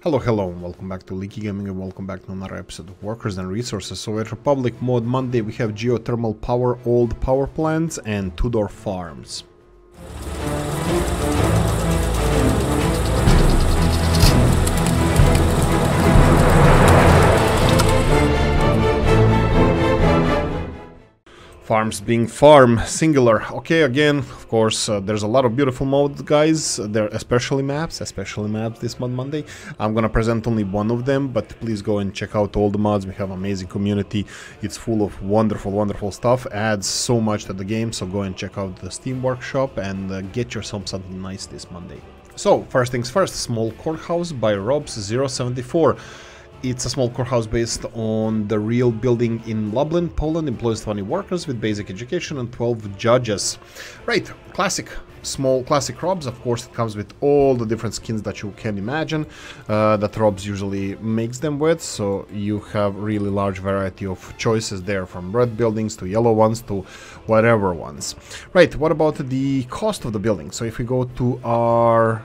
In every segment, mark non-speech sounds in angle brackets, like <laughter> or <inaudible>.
Hello, hello, and welcome back to Oolykee Gaming and welcome back to another episode of Workers and Resources. Soviet Republic Mod Monday we have geothermal power, old power plants and Tudor farms. Farms being farm singular. Okay again of course uh, there's a lot of beautiful modes guys. There especially maps especially maps this mod monday. I'm gonna present only one of them but please go and check out all the mods. We have amazing community. It's full of wonderful wonderful stuff. Adds so much to the game so go and check out the steam workshop and uh, get yourself something nice this monday. So first things first small courthouse by robs 074 it's a small courthouse based on the real building in Lublin, Poland, employs 20 workers with basic education and 12 judges. Right, classic small classic robs. Of course it comes with all the different skins that you can imagine uh, that robs usually makes them with. So you have really large variety of choices there from red buildings to yellow ones to whatever ones. Right what about the cost of the building? So if we go to our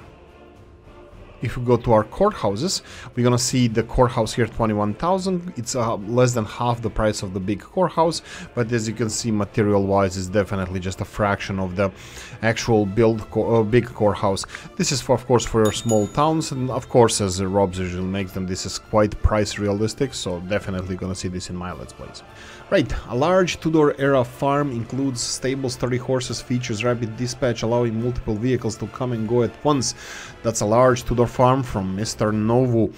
if we go to our courthouses, we're gonna see the courthouse here 21,000. It's uh, less than half the price of the big courthouse, but as you can see, material-wise, it's definitely just a fraction of the actual build co uh, big courthouse. This is, for, of course, for your small towns, and of course, as Robs usually makes them, this is quite price realistic, so definitely gonna see this in my Let's Plays. Right, a large Tudor-era farm includes stables, 30 horses, features rapid dispatch, allowing multiple vehicles to come and go at once. That's a large Tudor farm from Mr. Novu.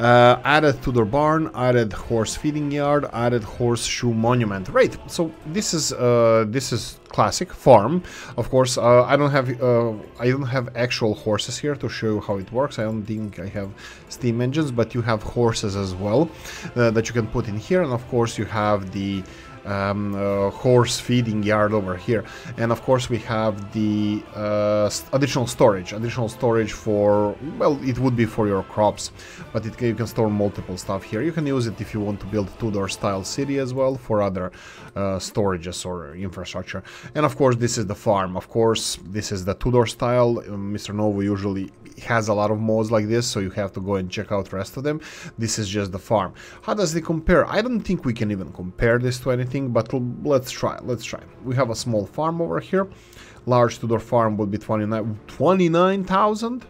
Uh, added Tudor barn, added horse feeding yard, added horseshoe monument. Right, so this is uh, this is classic farm. Of course, uh, I don't have uh, I don't have actual horses here to show you how it works. I don't think I have steam engines, but you have horses as well uh, that you can put in here, and of course you have the um, uh, horse feeding yard over here. And of course we have the uh, additional storage additional storage for well it would be for your crops but it, you can store multiple stuff here. You can use it if you want to build Tudor style city as well for other uh, storages or infrastructure. And of course this is the farm. Of course this is the Tudor style. Mr. Novo usually has a lot of mods like this so you have to go and check out the rest of them. This is just the farm. How does it compare? I don't think we can even compare this to anything but let's try, let's try. We have a small farm over here. Large Tudor farm would be 29,000. 29,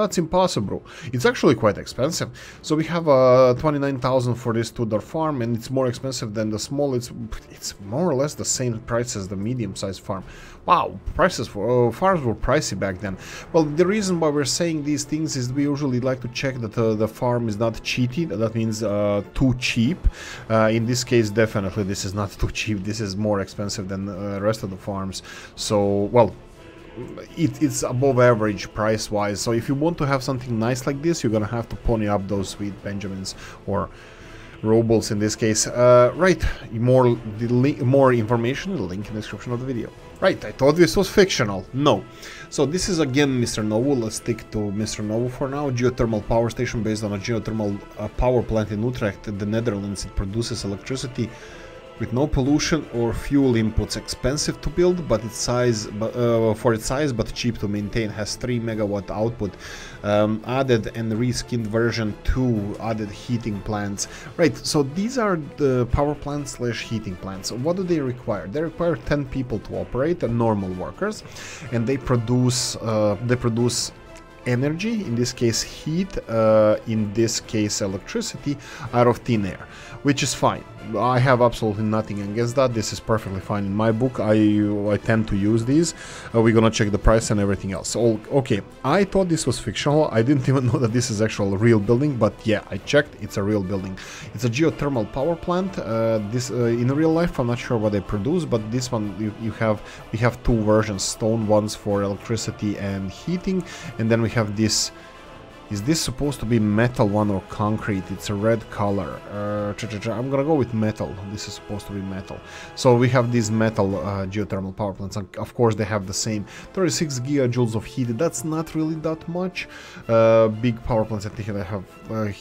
that's impossible. It's actually quite expensive. So we have uh, 29,000 for this Tudor farm and it's more expensive than the small. It's it's more or less the same price as the medium-sized farm. Wow, prices for uh, farms were pricey back then. Well, the reason why we're saying these things is we usually like to check that uh, the farm is not cheated. That means uh, too cheap. Uh, in this case, definitely this is not too cheap. This is more expensive than the rest of the farms. So, well, it, it's above average price wise so if you want to have something nice like this you're gonna have to pony up those sweet benjamins or rubles in this case. Uh, right more more information the link in the description of the video. Right i thought this was fictional. No. So this is again mr novo let's stick to mr novo for now. Geothermal power station based on a geothermal uh, power plant in utrecht in the netherlands. It produces electricity with no pollution or fuel inputs. Expensive to build but its size uh, for its size but cheap to maintain. Has 3 megawatt output. Um, added and reskinned version 2 added heating plants. Right so these are the power plants slash heating plants. What do they require? They require 10 people to operate and normal workers and they produce uh, they produce energy, in this case heat, uh, in this case electricity, out of thin air, which is fine. I have absolutely nothing against that. This is perfectly fine in my book. I I tend to use these. Uh, we're gonna check the price and everything else. So, okay, I thought this was fictional. I didn't <laughs> even know that this is actual real building, but yeah, I checked. It's a real building. It's a geothermal power plant. Uh, this uh, in real life, I'm not sure what they produce, but this one you, you have we have two versions: stone ones for electricity and heating, and then we have this is this supposed to be metal one or concrete? It's a red color. Uh, I'm gonna go with metal. This is supposed to be metal. So we have these metal uh, geothermal power plants. Of course, they have the same 36 gigajoules of heat. That's not really that much. Uh, big power plants, I think they have uh,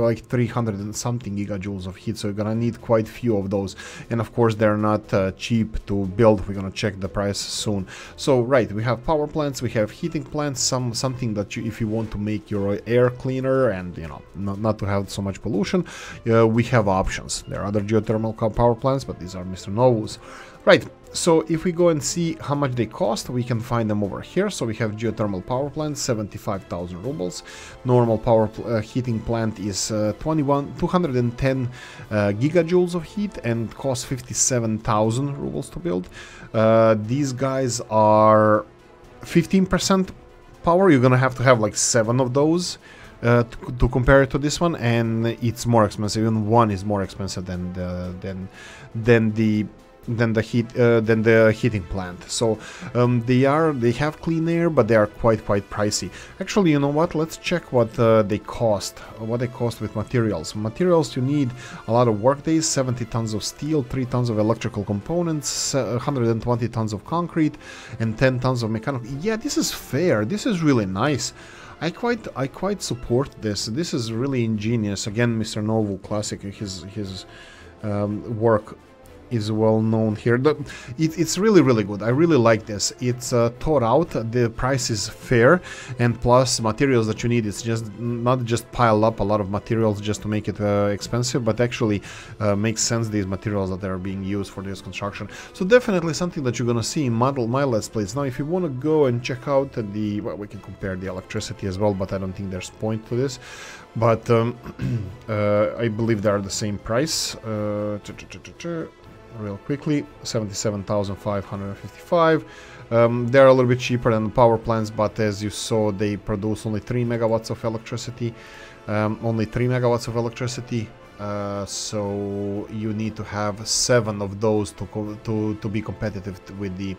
like 300 and something gigajoules of heat. So you're gonna need quite few of those. And of course, they're not uh, cheap to build. We're gonna check the price soon. So right, we have power plants, we have heating plants, some something that you, if you want to make your your air cleaner and you know not, not to have so much pollution uh, we have options there are other geothermal power plants but these are mr novus right so if we go and see how much they cost, we can find them over here. So we have geothermal power plant, 75,000 rubles. Normal power uh, heating plant is uh, 21, 210 uh, gigajoules of heat and costs 57,000 rubles to build. Uh, these guys are 15% power. You're gonna have to have like seven of those. Uh, to, to, compare it to this one, and it's more expensive. Even one is more expensive than the than than the than the heat uh, than the heating plant. So um, they are they have clean air but they are quite quite pricey. Actually you know what? Let's check what uh, they cost what they cost with materials. Materials you need a lot of work days 70 tons of steel 3 tons of electrical components 120 tons of concrete and 10 tons of mechanical. Yeah this is fair. This is really nice. I quite I quite support this. This is really ingenious. Again, Mr. Novu Classic, his his um, work is well known here. The, it, it's really, really good. I really like this. It's uh, thought out, the price is fair, and plus materials that you need, it's just not just pile up a lot of materials just to make it uh, expensive, but actually uh, makes sense these materials that are being used for this construction. So definitely something that you're gonna see in model my Let's Plays. Now if you wanna go and check out the, well we can compare the electricity as well, but I don't think there's point to this. But um, <clears throat> uh, I believe they are the same price. Uh, real quickly 77,555 um, they're a little bit cheaper than power plants but as you saw they produce only 3 megawatts of electricity um, only 3 megawatts of electricity uh, so you need to have seven of those to to to be competitive with the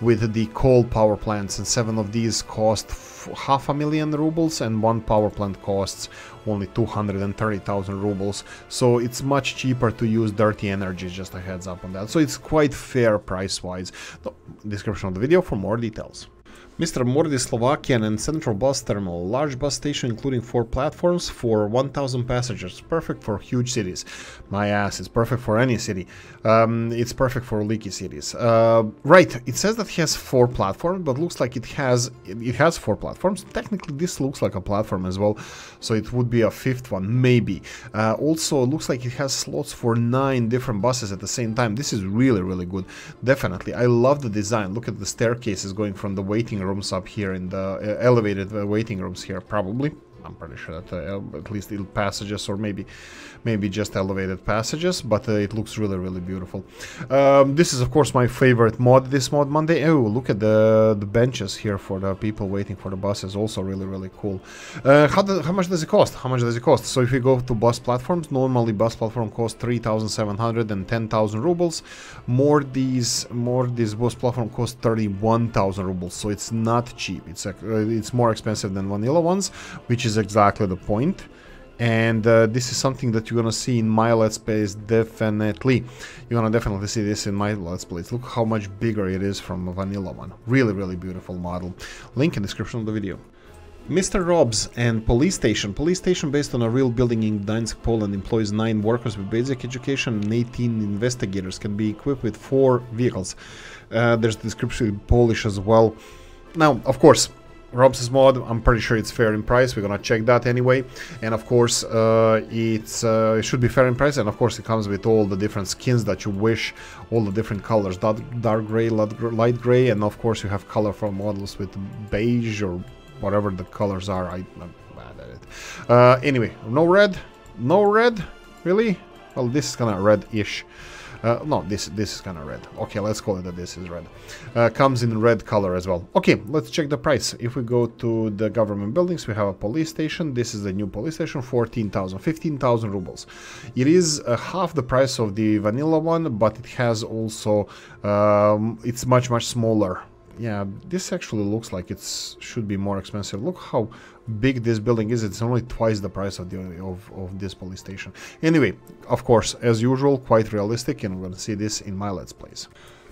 with the coal power plants and seven of these cost half a million rubles and one power plant costs only 230,000 rubles. So it's much cheaper to use dirty energy just a heads up on that. So it's quite fair price wise description of the video for more details Mr. Mordi Slovakian and Central Bus Terminal, large bus station including four platforms for 1000 passengers, perfect for huge cities. My ass, it's perfect for any city. Um, it's perfect for leaky cities. Uh, right, it says that it has four platforms, but looks like it has it has four platforms. Technically, this looks like a platform as well, so it would be a fifth one, maybe. Uh, also, it looks like it has slots for nine different buses at the same time. This is really, really good. Definitely, I love the design. Look at the staircases going from the waiting room rooms up here in the uh, elevated uh, waiting rooms here, probably. I'm pretty sure that uh, at least passages or maybe maybe just elevated passages, but uh, it looks really, really beautiful. Um, this is, of course, my favorite mod this mod Monday. Oh, look at the, the benches here for the people waiting for the buses. Also really, really cool. Uh, how, do, how much does it cost? How much does it cost? So if you go to bus platforms, normally bus platform costs 3,700 and 10,000 rubles. More these, more this bus platform costs 31,000 rubles. So it's not cheap. It's, uh, it's more expensive than vanilla ones, which is exactly the point and uh, this is something that you're gonna see in my let's plays definitely you're gonna definitely see this in my let's plays look how much bigger it is from a vanilla one really really beautiful model link in description of the video Mr. Robs and Police Station. Police Station, based on a real building in Gdańsk, Poland, employs 9 workers with basic education and 18 investigators. Can be equipped with 4 vehicles. Uh, there's description in Polish as well. Now, of course, Rob's mod, I'm pretty sure it's fair in price. We're gonna check that anyway. And of course, uh, it's, uh, it should be fair in price. And of course, it comes with all the different skins that you wish, all the different colors, dark, dark gray, light gray, and of course, you have colorful models with beige or whatever the colors are. I, am bad at it. Uh, anyway, no red, no red, really? Well, this is kind of red-ish. Uh, no, this this is kind of red. Okay, let's call it that this is red. Uh, comes in red color as well. Okay, let's check the price. If we go to the government buildings, we have a police station. This is the new police station, 14,000, 15,000 rubles. It is uh, half the price of the vanilla one, but it has also, um, it's much, much smaller yeah, this actually looks like it should be more expensive. Look how big this building is. It's only twice the price of, the, of, of this police station. Anyway, of course, as usual, quite realistic, and we're to see this in my Let's Plays.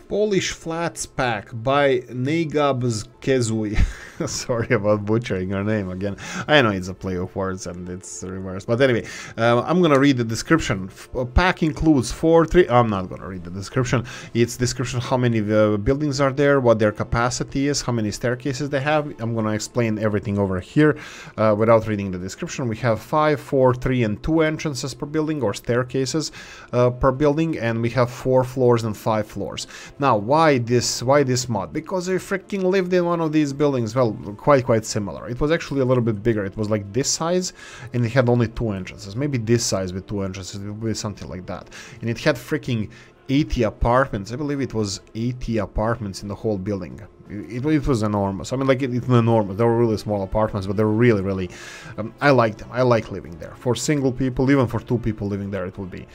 Polish Flats Pack by Negabs Kezui. <laughs> Sorry about butchering your name again. I know it's a play of words and it's reverse. But anyway, uh, I'm gonna read the description. F pack includes four, three. I'm not gonna read the description. It's description how many uh, buildings are there, what their capacity is, how many staircases they have. I'm gonna explain everything over here uh, without reading the description. We have five, four, three, and two entrances per building or staircases uh, per building, and we have four floors and five floors. Now, why this? Why this mod? Because I freaking lived in one of these buildings. Well, quite quite similar. It was actually a little bit bigger. It was like this size, and it had only two entrances. Maybe this size with two entrances, it would be something like that. And it had freaking 80 apartments. I believe it was 80 apartments in the whole building. It, it, was enormous. I mean, like, it, it's enormous. They were really small apartments, but they were really, really... Um, I like them. I like living there. For single people, even for two people living there, it would be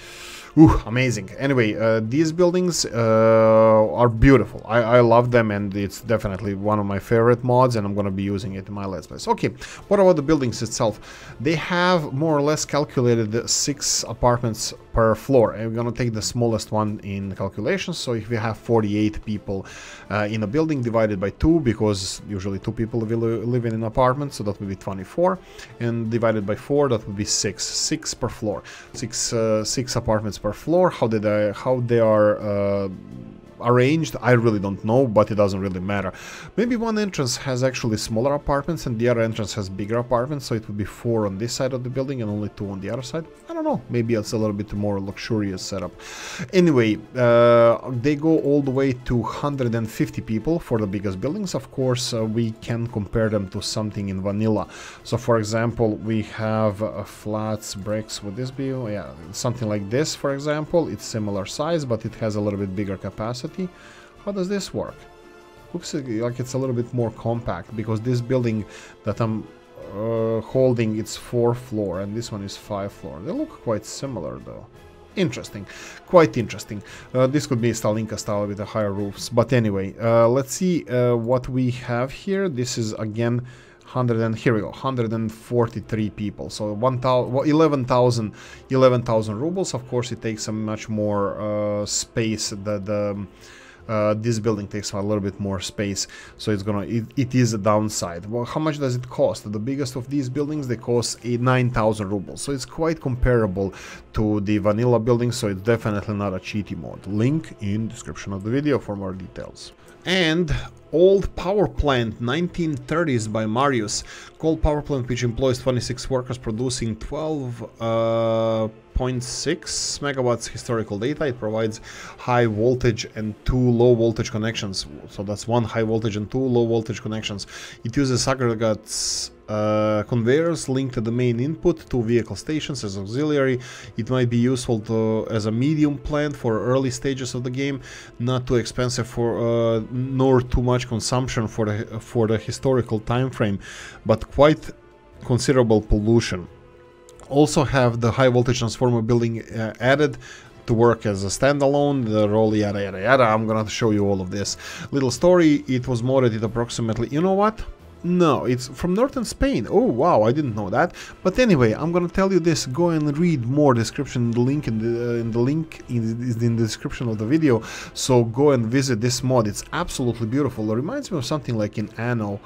Ooh, amazing. Anyway, uh, these buildings uh, are beautiful. I, I, love them and it's definitely one of my favorite mods and I'm gonna be using it in my Let's Plays. Okay, what about the buildings itself? They have more or less calculated six apartments per floor. And we're gonna take the smallest one in calculations. So if we have 48 people uh, in a building by two, because usually two people will live in an apartment, so that would be 24. And divided by four, that would be six. Six per floor. Six, uh, six apartments per floor. How did I, how they are uh, arranged, I really don't know, but it doesn't really matter. Maybe one entrance has actually smaller apartments and the other entrance has bigger apartments, so it would be four on this side of the building and only two on the other side. I don't know, maybe it's a little bit more luxurious setup. Anyway, uh, they go all the way to 150 people for the biggest buildings. Of course, uh, we can compare them to something in vanilla. So for example, we have uh, flats, bricks, would this be? Yeah, something like this, for example. It's similar size, but it has a little bit bigger capacity how does this work? Looks like it's a little bit more compact because this building that I'm uh, holding it's four floor and this one is five floor. They look quite similar though. Interesting, quite interesting. Uh, this could be Stalinka style with the higher roofs, but anyway, uh, let's see uh, what we have here. This is again 100 and here we go 143 people. So 11,000 11,000 rubles. Of course it takes a much more uh, space. The, the uh, this building takes a little bit more space. So it's gonna it, it is a downside. Well how much does it cost? The biggest of these buildings they cost 9000 rubles. So it's quite comparable to the vanilla building. So it's definitely not a cheaty mod link in description of the video for more details and Old Power Plant 1930s by Marius. Coal power plant which employs 26 workers producing 12 uh, 0.6 megawatts historical data. It provides high voltage and two low voltage connections. So that's one high voltage and two low voltage connections. It uses aggregates uh, conveyors linked to the main input to vehicle stations as auxiliary. It might be useful to, as a medium plant for early stages of the game, not too expensive for uh, nor too much consumption for the for the historical time frame, but quite considerable pollution also have the high voltage transformer building uh, added to work as a standalone, the role yada yada yada, I'm gonna show you all of this. Little story, it was modded at approximately, you know what? No, it's from northern Spain. Oh wow, I didn't know that. But anyway, I'm gonna tell you this. Go and read more description. The link in the uh, in the link is in the description of the video. So go and visit this mod. It's absolutely beautiful. It reminds me of something like in Anno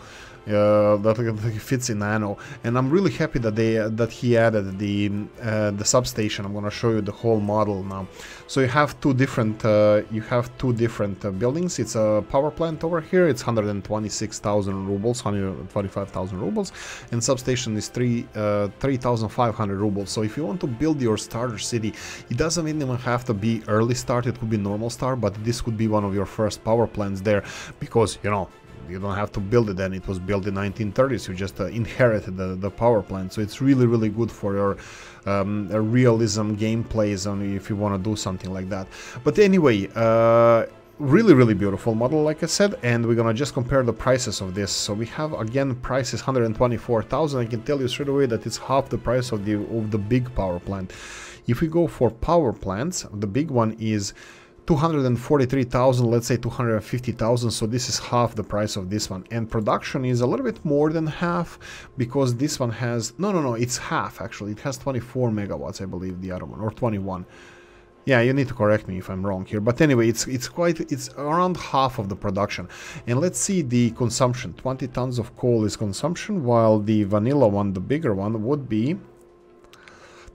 uh, that fits in Anno. and I'm really happy that they that he added the uh, the substation. I'm gonna show you the whole model now. So you have two different uh, you have two different uh, buildings. It's a power plant over here. It's 126,000 rubles, 125,000 rubles, and substation is three uh, 3,500 rubles. So if you want to build your starter city, it doesn't even have to be early start. It could be normal start, but this could be one of your first power plants there, because you know you don't have to build it then. It was built in 1930s you just uh, inherited the, the power plant. So it's really really good for your um, realism gameplays and if you want to do something like that. But anyway uh, really really beautiful model like I said and we're gonna just compare the prices of this. So we have again prices 124,000 I can tell you straight away that it's half the price of the of the big power plant. If we go for power plants the big one is 243,000, let's say 250,000, so this is half the price of this one. And production is a little bit more than half, because this one has, no, no, no, it's half actually. It has 24 megawatts, I believe, the other one, or 21. Yeah, you need to correct me if I'm wrong here. But anyway, it's it's quite it's around half of the production. And let's see the consumption. 20 tons of coal is consumption, while the vanilla one, the bigger one, would be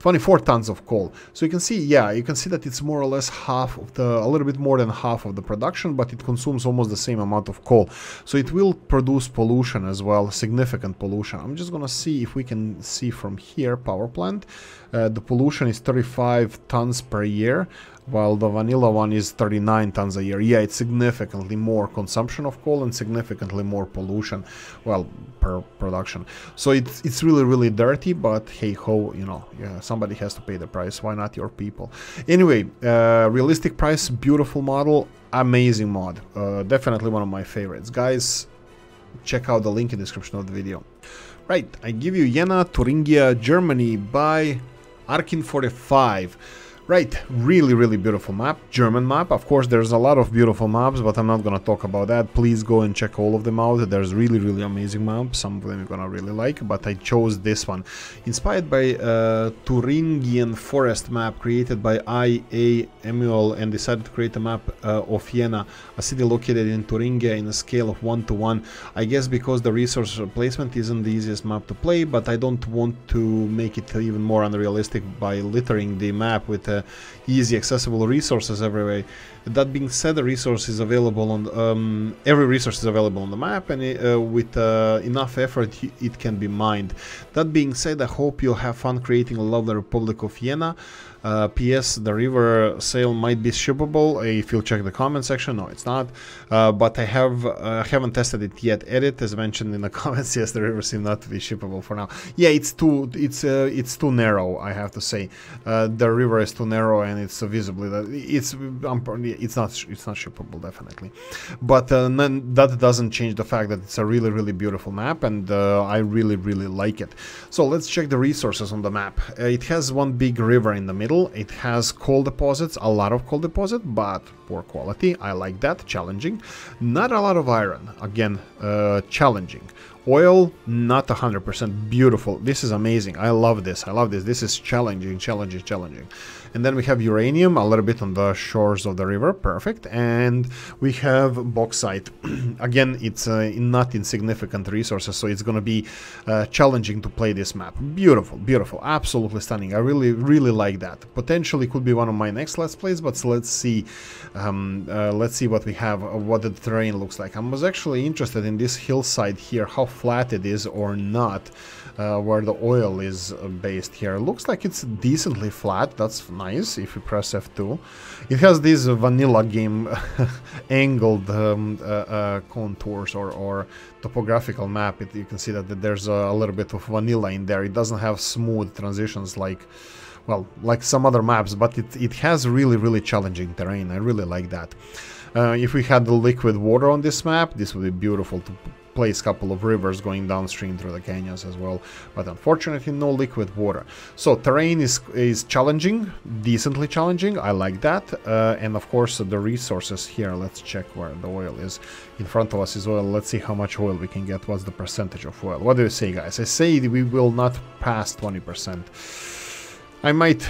24 tons of coal. So you can see, yeah, you can see that it's more or less half of the, a little bit more than half of the production, but it consumes almost the same amount of coal. So it will produce pollution as well, significant pollution. I'm just gonna see if we can see from here, power plant. Uh, the pollution is 35 tons per year while the vanilla one is 39 tons a year. Yeah, it's significantly more consumption of coal and significantly more pollution, well, per production. So it's it's really really dirty, but hey ho, you know, yeah, somebody has to pay the price. Why not your people? Anyway, uh, realistic price, beautiful model, amazing mod, uh, definitely one of my favorites, guys. Check out the link in the description of the video. Right, I give you Jena, Thuringia, Germany by Arkin45. Right, really, really beautiful map, German map. Of course, there's a lot of beautiful maps, but I'm not gonna talk about that. Please go and check all of them out. There's really, really amazing maps. Some of them you're gonna really like, but I chose this one. Inspired by uh, Thuringian forest map created by I.A. Emuel and decided to create a map uh, of Jena, a city located in Thuringia in a scale of 1 to 1. I guess because the resource replacement isn't the easiest map to play, but I don't want to make it even more unrealistic by littering the map with uh, easy accessible resources everywhere. That being said, the resource is available on um, every resource is available on the map, and it, uh, with uh, enough effort, it can be mined. That being said, I hope you'll have fun creating a lovely Republic of Jena. Uh, P.S. The river Saale might be shippable. If you'll check the comment section, no, it's not. Uh, but I have uh, haven't tested it yet. Edit, as mentioned in the <laughs> comments, yes, the river seems not to be shippable for now. Yeah, it's too it's uh, it's too narrow. I have to say, uh, the river is too narrow and it's visibly that it's um, it's not it's not shippable definitely. But uh, that doesn't change the fact that it's a really really beautiful map and I really really like it. So let's check the resources on the map. it has one big river in the middle. It has coal deposits, a lot of coal deposit, but poor quality. I like that, challenging. Not a lot of iron, again, uh, challenging. Oil, not 100% beautiful. This is amazing. I love this. I love this. This is challenging, challenging, challenging. And then we have uranium, a little bit on the shores of the river. Perfect. And we have bauxite. <clears throat> Again, it's uh, not insignificant resources, so it's going to be uh, challenging to play this map. Beautiful, beautiful. Absolutely stunning. I really, really like that. Potentially could be one of my next Let's Plays, but let's see. Um, uh, let's see what we have, uh, what the terrain looks like. I was actually interested in this hillside here, how flat it is or not, uh, where the oil is uh, based here. Looks like it's decently flat, that's nice if you press F2. It has these vanilla game <laughs> angled um, uh, uh, contours or, or topographical map. It, you can see that, there's a, a little bit of vanilla in there. It doesn't have smooth transitions like well, like some other maps, but it, it has really, really challenging terrain. I really like that. Uh, if we had the liquid water on this map, this would be beautiful to place a couple of rivers going downstream through the canyons as well but unfortunately no liquid water. So terrain is is challenging decently challenging. I like that. Uh, and of course the resources here. Let's check where the oil is in front of us is oil let's see how much oil we can get. What's the percentage of oil? What do you say guys? I say we will not pass 20 percent. I might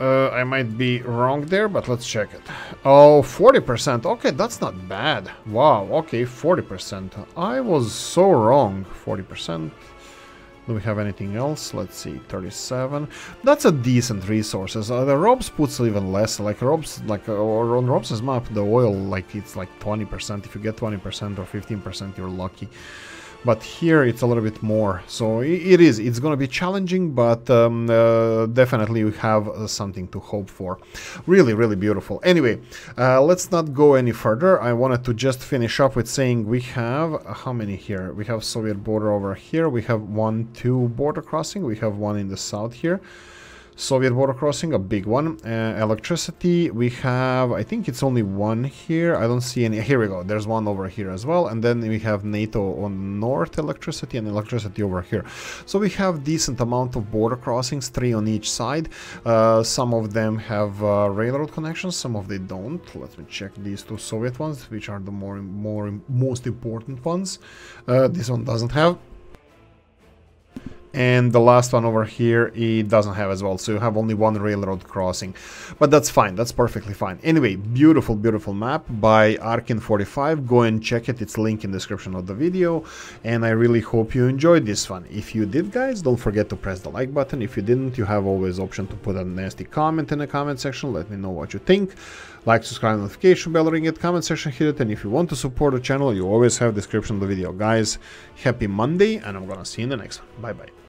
uh, I might be wrong there, but let's check it. Oh, 40%. Okay, that's not bad. Wow, okay, 40%. I was so wrong. 40%. Do we have anything else? Let's see, 37. That's a decent resources. Uh, the Robs puts even less. Like Robs, like uh, or on Robs' map, the oil, like it's like 20%. If you get 20% or 15%, you're lucky but here it's a little bit more. So it is it's going to be challenging but um, uh, definitely we have uh, something to hope for. Really really beautiful. Anyway uh, let's not go any further. I wanted to just finish up with saying we have uh, how many here? We have Soviet border over here. We have one two border crossing. We have one in the south here Soviet border crossing, a big one. Uh, electricity, we have, I think it's only one here. I don't see any. Here we go. There's one over here as well. And then we have NATO on north electricity and electricity over here. So we have decent amount of border crossings, three on each side. Uh, some of them have uh, railroad connections, some of them don't. Let me check these two Soviet ones, which are the more, more most important ones. Uh, this one doesn't have. And the last one over here it doesn't have as well. So you have only one railroad crossing. But that's fine. That's perfectly fine. Anyway beautiful beautiful map by arkin45 go and check it. It's link in description of the video. And i really hope you enjoyed this one. If you did guys don't forget to press the like button. If you didn't you have always option to put a nasty comment in the comment section. Let me know what you think. Like subscribe notification bell ring it comment section hit it. And if you want to support the channel you always have description of the video. Guys happy monday and i'm gonna see you in the next one. Bye bye